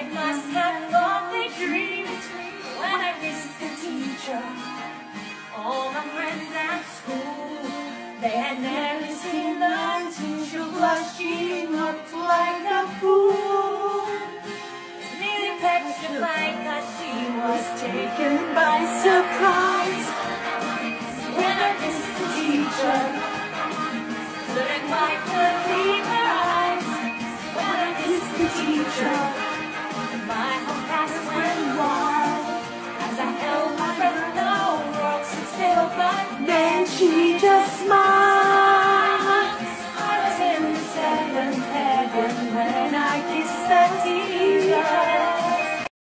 they must have thought they dreamed when I kissed the teacher. All my friends at school, they had never seen the teacher blush. She looked like a fool. Nearly petrified cause she was taken by surprise. When I kissed the teacher, couldn't quite believe her eyes. When I kissed the teacher.